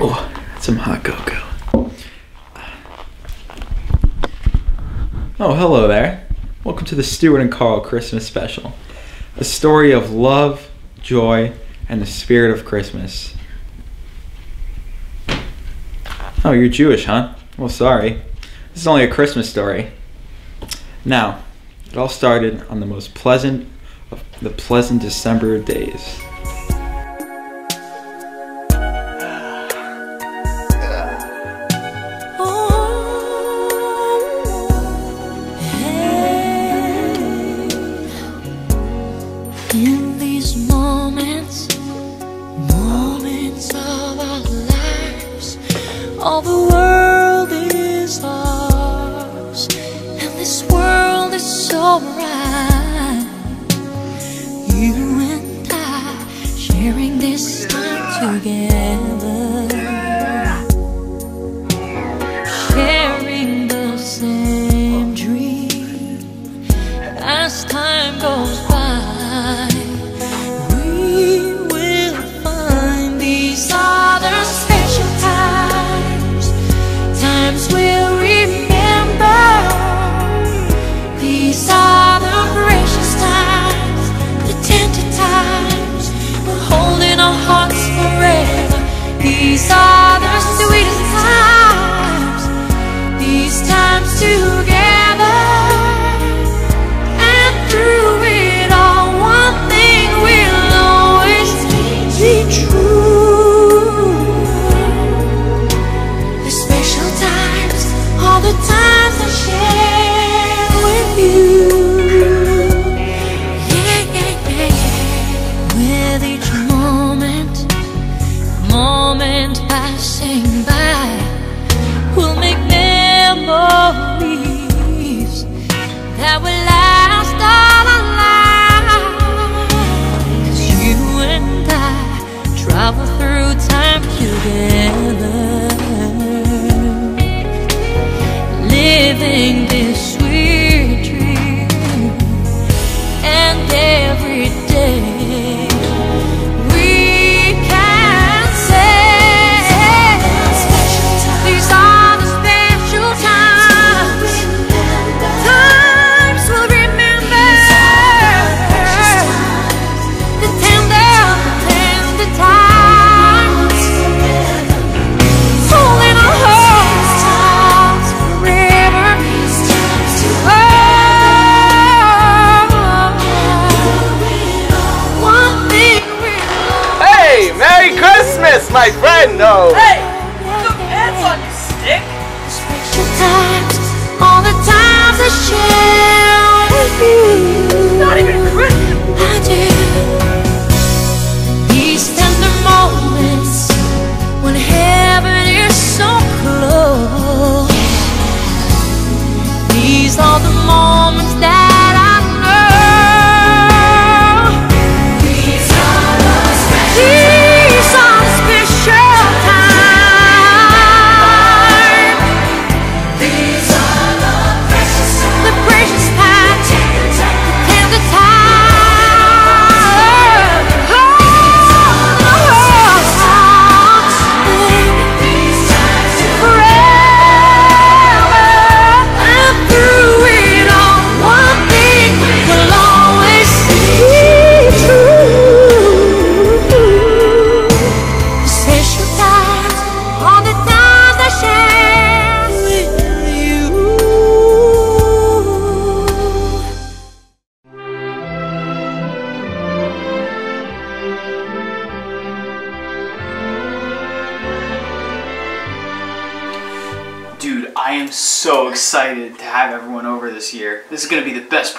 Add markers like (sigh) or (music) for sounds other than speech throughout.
Oh, some hot cocoa. Oh, hello there. Welcome to the Steward and Carl Christmas special. A story of love, joy, and the spirit of Christmas. Oh, you're Jewish, huh? Well, sorry. This is only a Christmas story. Now, it all started on the most pleasant of the pleasant December days. You and I sharing this time together,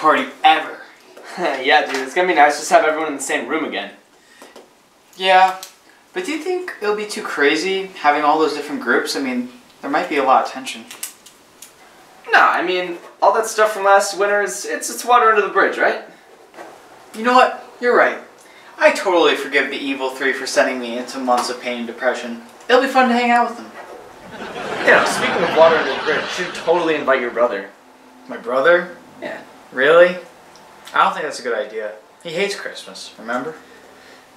party ever. (laughs) yeah, dude, it's gonna be nice just to have everyone in the same room again. Yeah, but do you think it'll be too crazy having all those different groups? I mean, there might be a lot of tension. No, I mean, all that stuff from last winter is it's it's water under the bridge, right? You know what? You're right. I totally forgive the evil three for sending me into months of pain and depression. It'll be fun to hang out with them. You know, speaking of water under the bridge, you should totally invite your brother. My brother? Yeah. Really? I don't think that's a good idea. He hates Christmas, remember?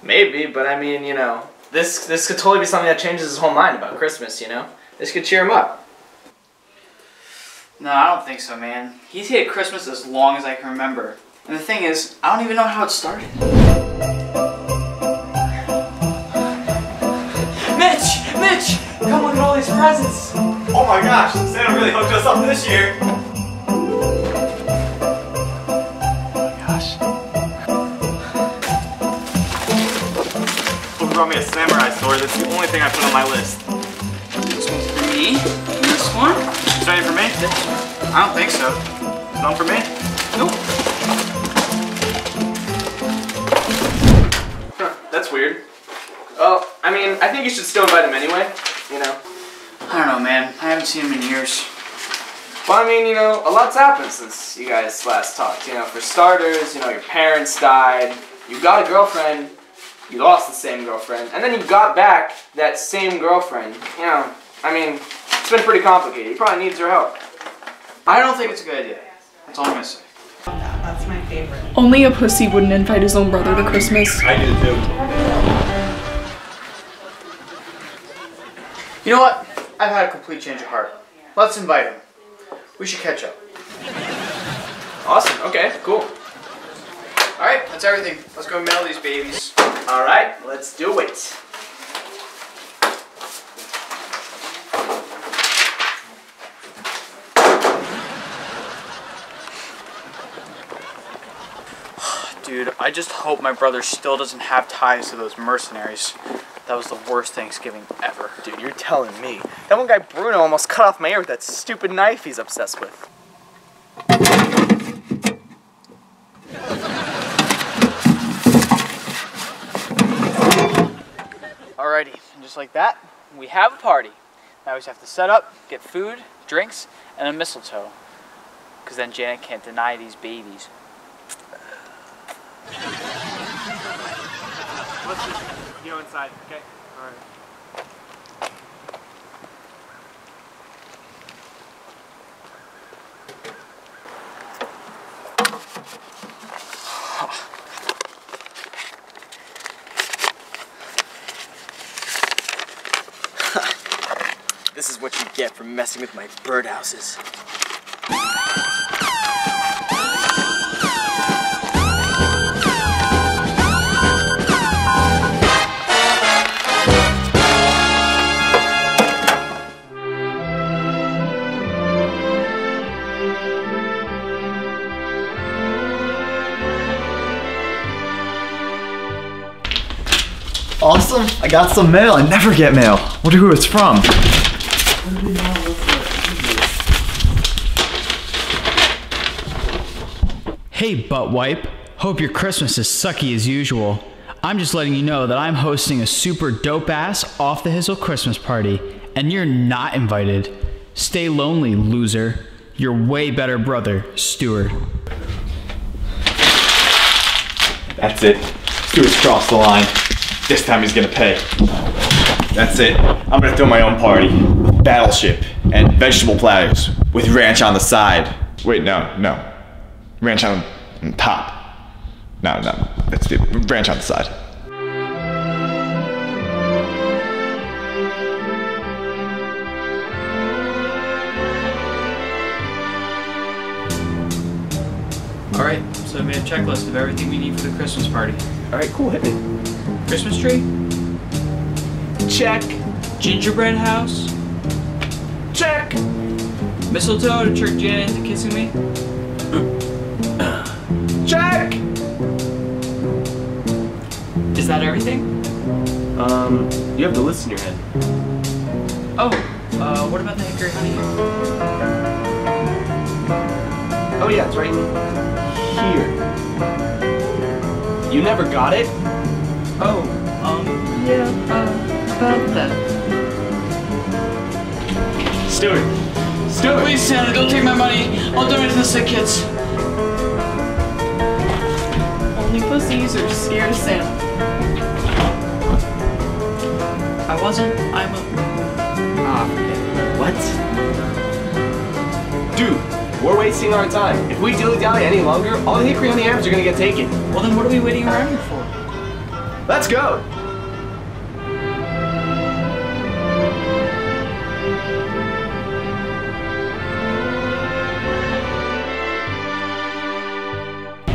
Maybe, but I mean, you know, this this could totally be something that changes his whole mind about Christmas. You know, this could cheer him up. No, I don't think so, man. He's hated Christmas as long as I can remember. And the thing is, I don't even know how it started. Mitch! Mitch! Come look at all these presents! Oh my gosh, Santa really hooked us up this year. Brought me a samurai sword? That's the only thing I put on my list. This one's for me. And this one? Is there any for me? I don't think so. None for me? Nope. Huh, that's weird. Well, I mean, I think you should still invite him anyway. You know. I don't know, man. I haven't seen him in years. Well, I mean, you know, a lot's happened since you guys last talked. You know, for starters, you know, your parents died. You got a girlfriend. You lost the same girlfriend, and then you got back that same girlfriend. You know, I mean, it's been pretty complicated. He probably needs your help. I don't think it's a good idea. That's all I'm gonna say. That's my favorite. Only a pussy wouldn't invite his own brother to Christmas. I do too. You know what? I've had a complete change of heart. Let's invite him. We should catch up. Awesome. Okay. Cool. Alright, that's everything. Let's go mail these babies. All right. Let's do it. (sighs) Dude, I just hope my brother still doesn't have ties to those mercenaries. That was the worst Thanksgiving ever. Dude, you're telling me. That one guy Bruno almost cut off my ear with that stupid knife he's obsessed with. Alrighty, and just like that, we have a party. Now we just have to set up, get food, drinks, and a mistletoe. Because then Janet can't deny these babies. Let's just go inside, okay? Alright. This is what you get for messing with my birdhouses. Awesome! I got some mail. I never get mail. Wonder who it's from. Hey, butt wipe. Hope your Christmas is sucky as usual. I'm just letting you know that I'm hosting a super dope ass off the Hizzle Christmas party, and you're not invited. Stay lonely, loser. Your way better brother, Steward. That's it. Steward's crossed the line. This time he's gonna pay. That's it. I'm gonna throw my own party. Battleship and vegetable platters with ranch on the side. Wait, no, no. Ranch on on top. No, no. That's the ranch on the side. Alright, so I made a checklist of everything we need for the Christmas party. All right, cool. Hit me. Christmas tree, Check. gingerbread house, Check. mistletoe to trick Janet into kissing me, Check. Is that everything? Um, you have the list in your head. Oh, uh, what about the hickory honey? Oh yeah, it's right here. You never got it? Oh, um, yeah, uh, about that. Steward. Steward. Please, Santa, don't take my money. I'll donate to the sick kids. Only pussies are scared of Santa. I wasn't. I'm a. Ah, what? Dude, we're wasting our time. If we dilly dally any longer, all the hickory on the hams are gonna get taken. Well, then what are we waiting around here for? Let's go.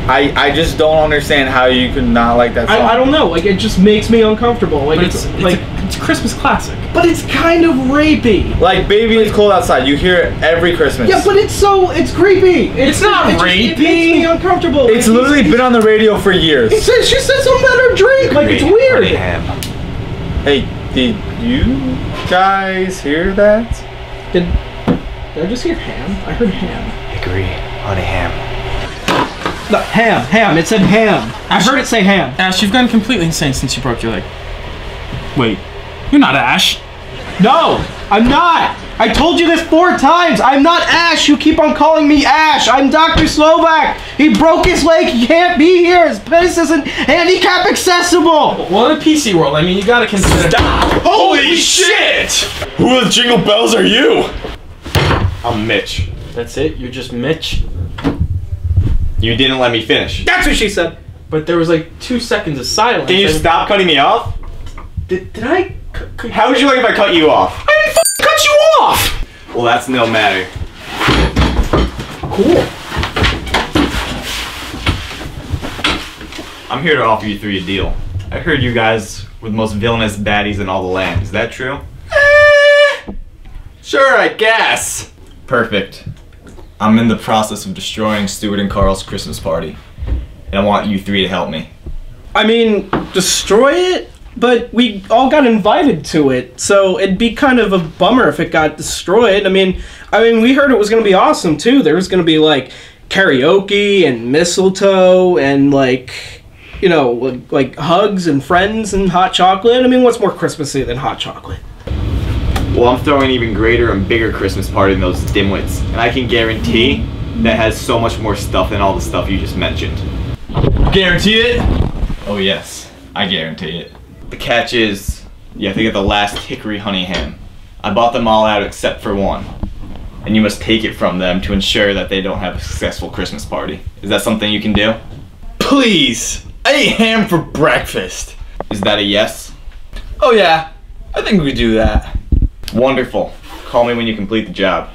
I, I just don't understand how you could not like that song. I, I don't know. Like it just makes me uncomfortable. Like But it's, it's, it's, like, a, it's a Christmas classic. but it's kind of rapey. Like, baby, it's cold outside. You hear it every Christmas. Yeah, but it's so it's creepy. It's, not it just- It rapey. makes me uncomfortable. it's Like, literally been on the radio for years. He says she says something about her drink. Like it's weird. Hey, did you guys hear that? Did, did I just hear ham? I heard ham. Hickory, honey ham. No, ham, ham. It said ham. I heard it say ham. Ash, you've gone completely insane since you broke your leg. Wait, you're not Ash. No, I'm not. I told you this four times. I'm not Ash. You keep on calling me Ash. I'm Dr. Slovak. He broke his leg. He can't be here. His penis isn't handicap accessible. Well, in a PC world, I mean, you gotta consider. Stop! Holy shit! Who the jingle bells are you? I'm Mitch. That's it. You're just Mitch. You didn't let me finish. That's what she said. But there was like two seconds of silence. Can you and- stop cutting me off? Did, did I? c- c- How would you like if I cut you off? I didn't f- cut you off. Well, that's no matter. Cool. I'm here to offer you three a deal. I heard you guys were the most villainous baddies in all the land. Is that true? Eh, sure, I guess. Perfect. I'm in the process of destroying Steward and Carl's Christmas party. And I want you three to help me. I mean, destroy it, but we all got invited to it, so it'd be kind of a bummer if it got destroyed. I mean, I mean, we heard it was gonna be awesome too. There was gonna be like karaoke and mistletoe and like, you know, like, like hugs and friends and hot chocolate. I mean, what's more Christmassy than hot chocolate? Well, I'm throwing an even greater and bigger Christmas party than those dimwits. And I can guarantee that has so much more stuff than all the stuff you just mentioned. Guarantee it? Oh, yes. I guarantee it. The catch is, you have to get the last hickory honey ham. I bought them all out except for one. And you must take it from them to ensure that they don't have a successful Christmas party. Is that something you can do? Please! I ate ham for breakfast. Is that a yes? Oh, yeah. I think we do that. Wonderful. Call me when you complete the job.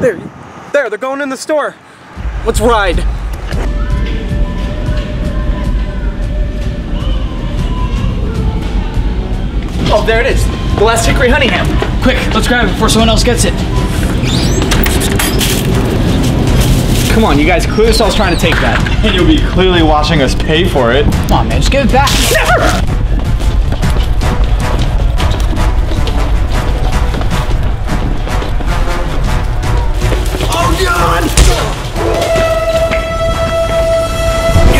There, there, they're going in the store. Let's ride. Oh, there it is. The last hickory honey ham. Quick, let's grab it before someone else gets it. Come on, you guys. Clearly, Saul's trying to take that. And (laughs) you'll be clearly watching us pay for it. Come on, man, just give it back. Never! Oh, get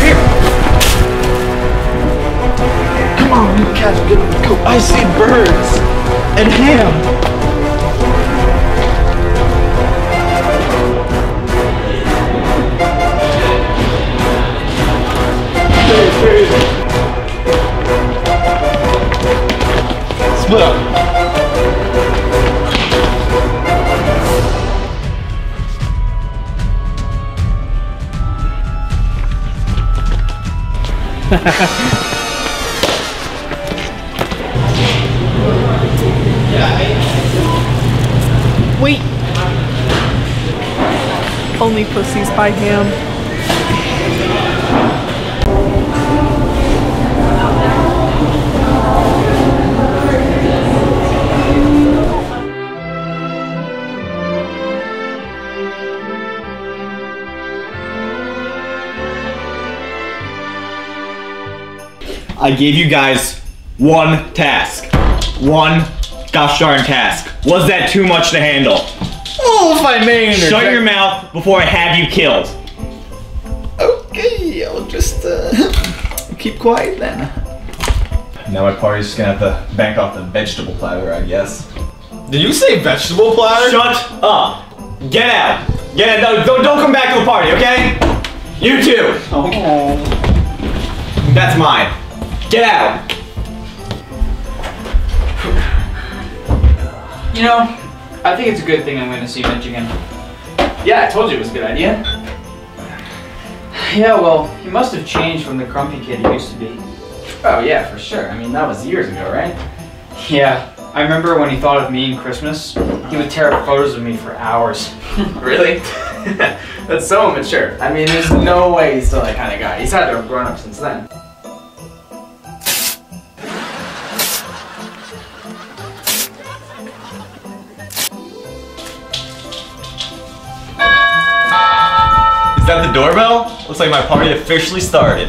here! Come on, we catch good. I see birds and ham. (laughs) Wait. Only pussies by ham. I gave you guys one task. One gosh darn task. Was that too much to handle? Oh, if I may interject. Shut your mouth before I have you killed. Okay, I'll just uh, (laughs) keep quiet then. Now my party's just gonna have to bank off the vegetable platter, I guess. Did you say vegetable platter? Shut up! Get out! Get out! Don't, don't come back to the party, okay? You too! Okay. That's mine. Get out! You know, I think it's a good thing I'm going to see Mitch again. Yeah, I told you it was a good idea. Yeah, well, he must have changed from the grumpy kid he used to be. Oh yeah, for sure. I mean, that was years ago, right? Yeah, I remember when he thought of me in Christmas, he would tear up photos of me for hours. (laughs) Really? (laughs) That's so immature. I mean, there's no way he's still that kind of guy. He's had to have grown up since then. That the doorbell? Looks like my party officially started.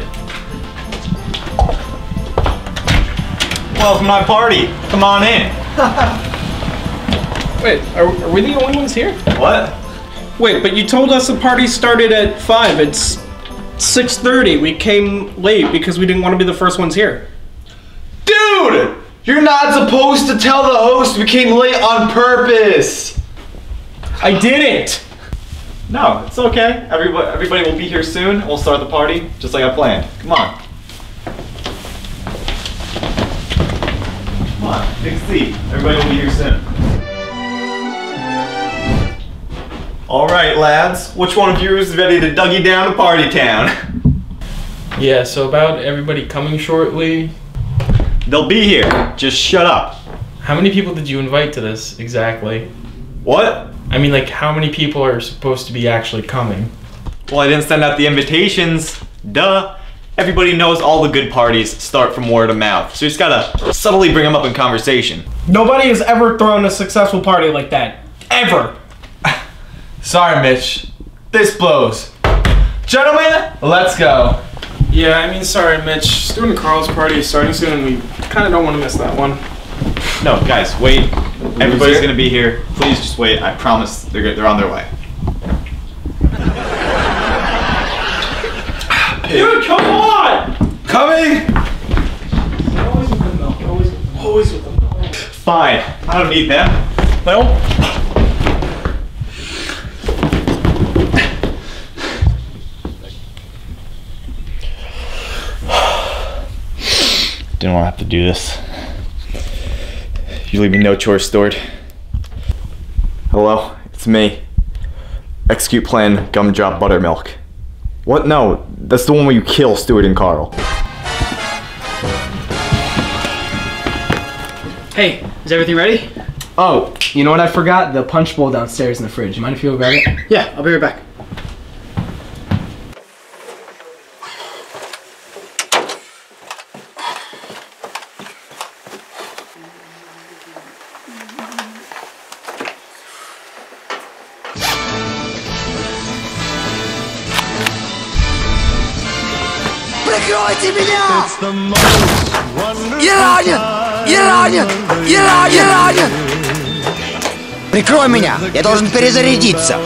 Welcome to my party. Come on in. (laughs) Wait, are, are we the only ones here? What? Wait, but you told us the party started at five. It's six thirty. We came late because we didn't want to be the first ones here. Dude! You're not supposed to tell the host we came late on purpose. I didn't. No, it's okay. Everybody, everybody will be here soon. We'll start the party just like I planned. Come on. Come on, a seat. Everybody will be here soon. All right, lads. Which one of you is ready to Dougie down to Party Town? (laughs) Yeah, so about everybody coming shortly. They'll be here. Just shut up. How many people did you invite to this exactly? What? I mean, like, how many people are supposed to be actually coming? Well, I didn't send out the invitations. Duh. Everybody knows all the good parties start from word of mouth. So you just gotta subtly bring them up in conversation. Nobody has ever thrown a successful party like that. Ever. (laughs) Sorry, Mitch. This blows. Gentlemen, let's go. Yeah, I mean, sorry, Mitch. Student Carl's party is starting soon, and we kind of don't want to miss that one. No, guys, wait. Everybody's gonna be here. Please just wait. I promise they're. They're on their way. Dude, come on! Coming. Always with the milk. Always, always with the milk. Fine. I don't need them. Well, Didn't want to have to do this. You leave me no chores stored. Hello, it's me. Execute plan gumdrop buttermilk. What? No, that's the one where you kill Steward and Carl. Hey, is everything ready? Oh, you know what I forgot? The punch bowl downstairs in the fridge. You mind if you go grab it? Yeah, I'll be right back. Ранен! Я ранен! Я ранен! Прикрой меня! Я должен перезарядиться!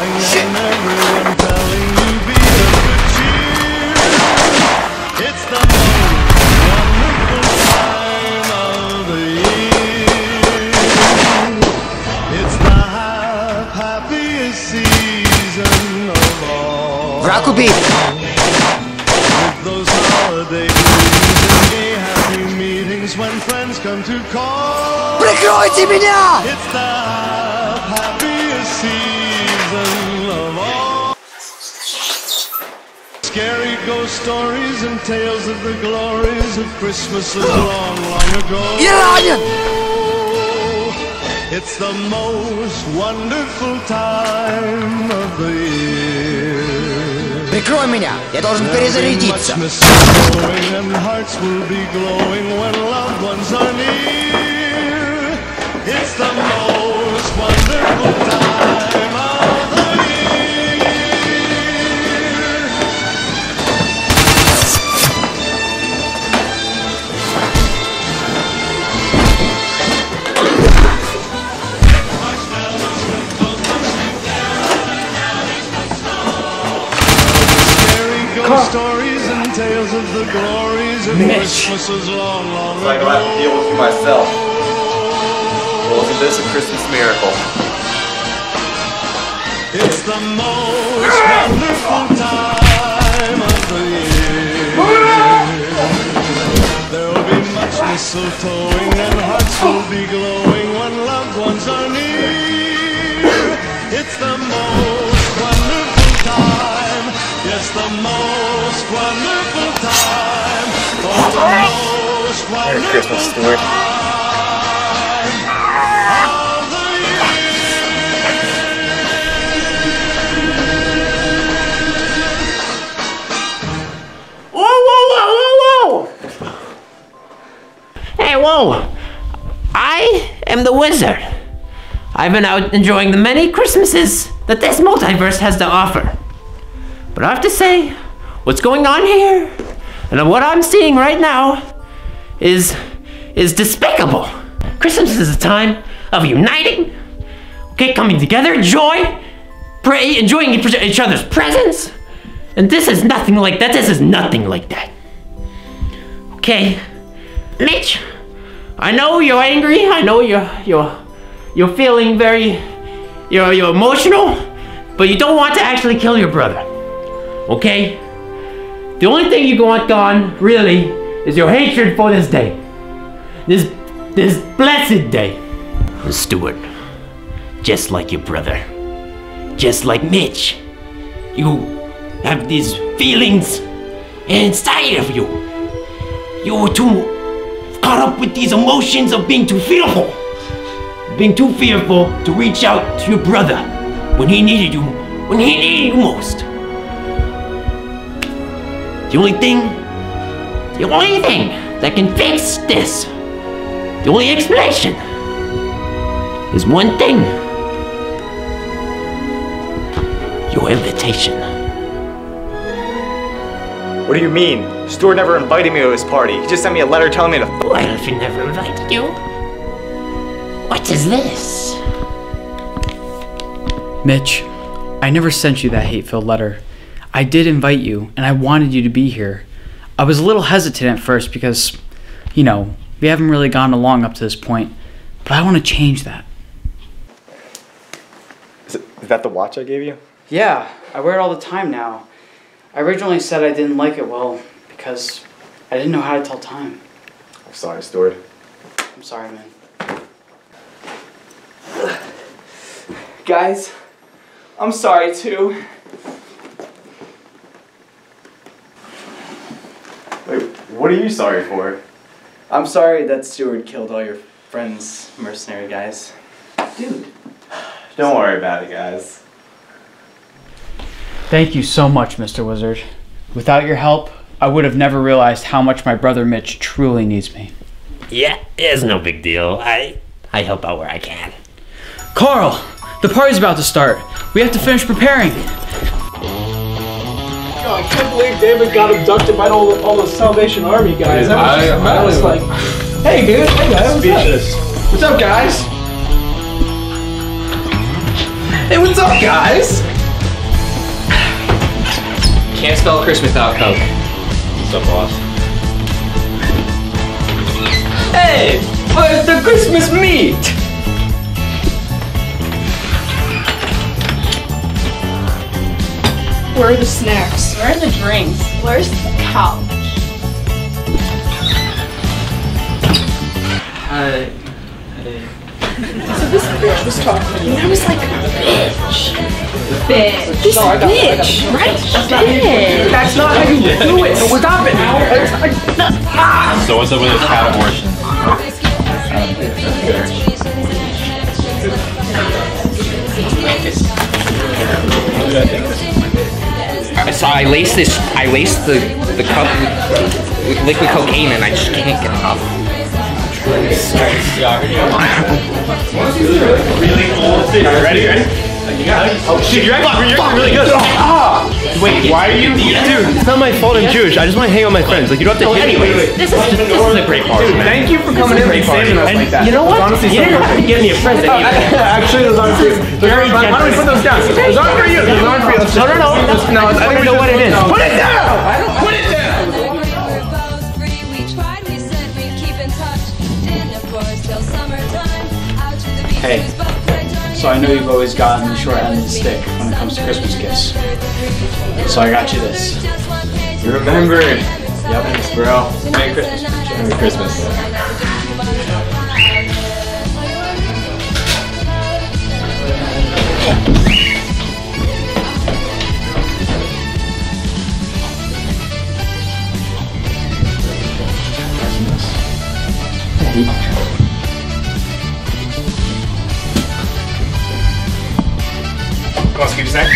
Враг убит! Прикройте меня! Scary ghost stories and tales of the glories of Christmases long, long ago. Я ранен! It's the most wonderful time of the year. Прикрой меня! Я должен перезарядиться! It's the most wonderful time. Stories and tales of the glories of Christmases long, long So I don't have to deal with you myself. Wasn't this a Christmas miracle? It's the most wonderful time of the year. There'll be much mistletoeing and hearts will be glowing when loved ones are near. Merry Christmas, Steward. Whoa, whoa, whoa, whoa, whoa! Hey, whoa! I am the wizard. I've been out enjoying the many Christmases that this multiverse has to offer. But I have to say, what's going on here, and what I'm seeing right now, is is despicable. Christmas is a time of uniting, okay, coming together, joy, pray, enjoying each other's presence. And this is nothing like that. This is nothing like that. Okay, Mitch. I know you're angry. I know you're you're you're feeling very you're you're emotional, but you don't want to actually kill your brother. Okay? The only thing you want gone, really, is your hatred for this day. This this blessed day. Steward, just like your brother, just like Mitch, you have these feelings inside of you. You're too caught up with these emotions of being too fearful. Being too fearful to reach out to your brother when he needed you, when he needed you most. The only thing, the only thing that can fix this, the only explanation, is one thing. Your invitation. What do you mean? Steward never invited me to his party. He just sent me a letter telling me to. What if he never invited you? What is this? Mitch, I never sent you that hate filled letter. I did invite you, and I wanted you to be here. I was a little hesitant at first because, you know, we haven't really gone along up to this point, but I want to change that. Is, it, is that the watch I gave you? Yeah, I wear it all the time now. I originally said I didn't like it well because I didn't know how to tell time. I'm sorry, Steward. I'm sorry, man. (sighs) Guys, I'm sorry too. Wait, what are you sorry for? I'm sorry that Steward killed all your friends, mercenary guys. Dude. Don't worry about it, guys. Thank you so much, Mr. Wizard. Without your help, I would have never realized how much my brother Mitch truly needs me. Yeah, it's no big deal. I I help out where I can. Carl, the party's about to start. We have to finish preparing. I can't believe David got abducted by all the, all the Salvation Army guys. That was I- just, I that was like, hey dude, hey guys, what's Speechless. up? What's up, guys? Hey, what's up, guys? Can't spell Christmas without Coke. What's up, boss? Hey, where's the Christmas meat? Where are the snacks? Where are the drinks? Where's the couch? Hi. So this bitch was talking to me, and I was like, bitch. Bitch. This No, I got it, I got bitch, it. right? Bitch. That's not how you do it. Stop it now. So what's up with this cat abortion? I laced this. I laced the the cup with, with liquid cocaine, and I just can't get it off. Ready? Ready? Oh shit, you're actually, you're actually really good. Oh, Wait, why are you? Dude, it's not my fault I'm Jewish. I just want to hang out with my friends. Like, you don't have to hit me. Anyways, this is just, this is a great party, Dude, man. thank you for coming in and saving us like that. You know what? Honestly you didn't have to perfect. give me a present. Oh, either. (laughs) Actually, those aren't for you. Why don't we put those down? Those aren't for you. Those aren't for you. No, no, no. just- No, I just I wanna know what it is. Put it down! I don't put it down! Hey, so I know you've always gotten the short end of the stick when it comes to Christmas gifts. So I got you this. You remember? Yep. Thanks, bro. Merry Christmas. Merry Christmas. Come on, Scooby Snack.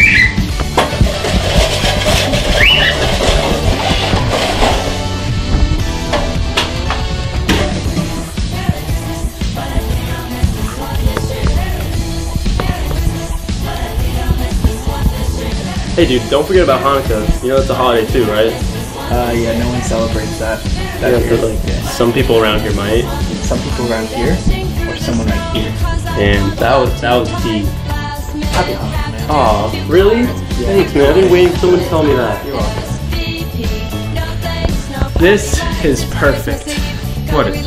Hey, dude, don't forget about Hanukkah. You know it's a holiday too, right? Uh, yeah, no one celebrates that. Yeah, that but like some people around here might. Some people around here, or someone right here. And that was that was key. Happy Hanukkah, man. Aw, really? Thanks, man. I've been waiting for someone to tell me that. This is perfect. What is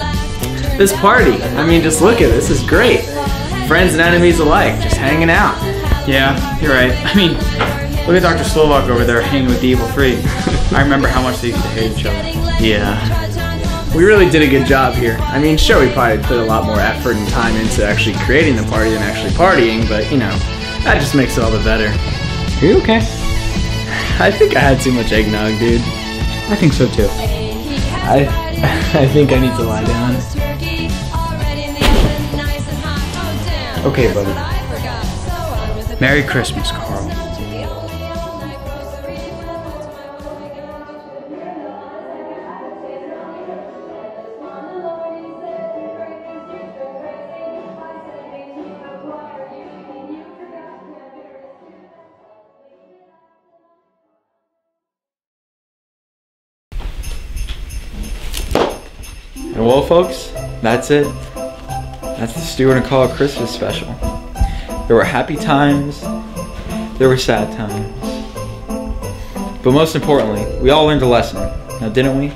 This party. I mean, just look at this. This is great. Friends and enemies alike, just hanging out. Yeah, you're right. I mean, look at Dr. Slovak over there hanging with the evil three. I remember how much they used to hate each other. Yeah. We really did a good job here. I mean, sure, we probably put a lot more effort and time into actually creating the party than actually partying, but you know, that just makes it all the better. Are you okay? I think I had too much eggnog, dude. I think so too. I (laughs) I think I need to lie down. Okay, buddy. Merry Christmas, Carl. Well, folks, that's it. That's the Steward and Carl Christmas special. There were happy times, there were sad times. But most importantly, we all learned a lesson, now didn't we?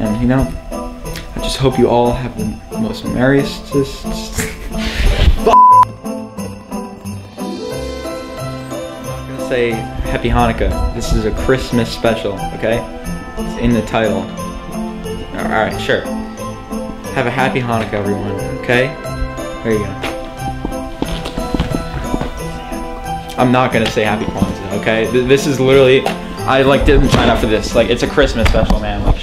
And you know, I just hope you all have the most merriest. I'm gonna say Happy Hanukkah. This is a Christmas special, okay? It's in the title. Alright, sure. Have a happy Hanukkah, everyone, okay? There you go. I'm not gonna say happy Kwanzaa, okay? This is literally, I like didn't sign up for this. Like, it's a Christmas special, man. Like,